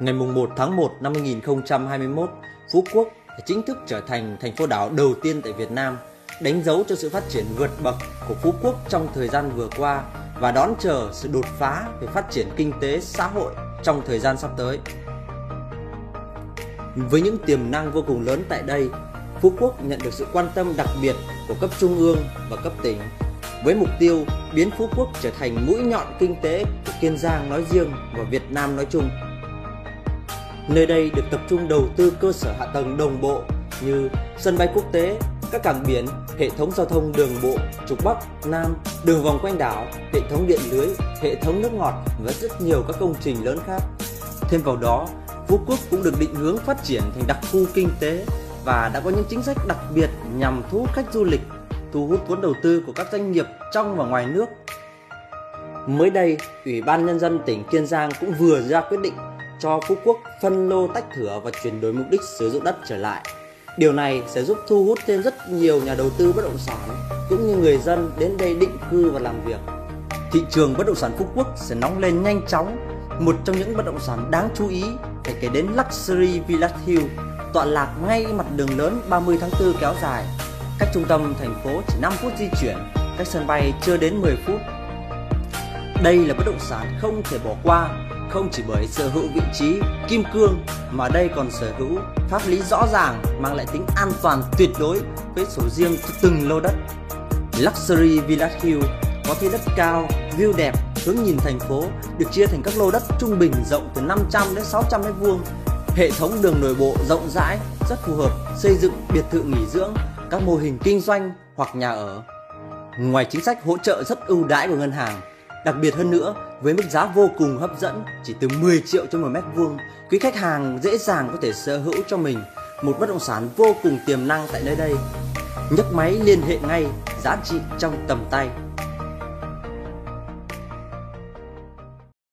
Ngày 1 tháng 1 năm 2021, Phú Quốc chính thức trở thành thành phố đảo đầu tiên tại Việt Nam, đánh dấu cho sự phát triển vượt bậc của Phú Quốc trong thời gian vừa qua và đón chờ sự đột phá về phát triển kinh tế xã hội trong thời gian sắp tới. Với những tiềm năng vô cùng lớn tại đây, Phú Quốc nhận được sự quan tâm đặc biệt của cấp trung ương và cấp tỉnh với mục tiêu biến Phú Quốc trở thành mũi nhọn kinh tế của Kiên Giang nói riêng và Việt Nam nói chung. Nơi đây được tập trung đầu tư cơ sở hạ tầng đồng bộ như sân bay quốc tế, các cảng biển, hệ thống giao thông đường bộ, trục Bắc, Nam, đường vòng quanh đảo, hệ thống điện lưới, hệ thống nước ngọt và rất nhiều các công trình lớn khác. Thêm vào đó, Phú Quốc cũng được định hướng phát triển thành đặc khu kinh tế và đã có những chính sách đặc biệt nhằm thu hút khách du lịch, thu hút vốn đầu tư của các doanh nghiệp trong và ngoài nước. Mới đây, Ủy ban Nhân dân tỉnh Kiên Giang cũng vừa ra quyết định cho Phú Quốc phân lô tách thửa và chuyển đổi mục đích sử dụng đất trở lại. Điều này sẽ giúp thu hút thêm rất nhiều nhà đầu tư bất động sản cũng như người dân đến đây định cư và làm việc. Thị trường bất động sản Phú Quốc sẽ nóng lên nhanh chóng. Một trong những bất động sản đáng chú ý phải kể đến Luxury Village Hill, tọa lạc ngay mặt đường lớn 30 tháng 4 kéo dài. Cách trung tâm thành phố chỉ 5 phút di chuyển, cách sân bay chưa đến 10 phút. Đây là bất động sản không thể bỏ qua không chỉ bởi sở hữu vị trí kim cương mà đây còn sở hữu pháp lý rõ ràng mang lại tính an toàn tuyệt đối với sổ riêng cho từng lô đất. Luxury Village Hill có thế đất cao, view đẹp, hướng nhìn thành phố được chia thành các lô đất trung bình rộng từ 500 đến 600 mét vuông. Hệ thống đường nội bộ rộng rãi, rất phù hợp xây dựng biệt thự nghỉ dưỡng, các mô hình kinh doanh hoặc nhà ở. Ngoài chính sách hỗ trợ rất ưu đãi của ngân hàng, Đặc biệt hơn nữa, với mức giá vô cùng hấp dẫn, chỉ từ 10 triệu cho một mét vuông, quý khách hàng dễ dàng có thể sở hữu cho mình một bất động sản vô cùng tiềm năng tại nơi đây. Nhấc máy liên hệ ngay, giá trị trong tầm tay.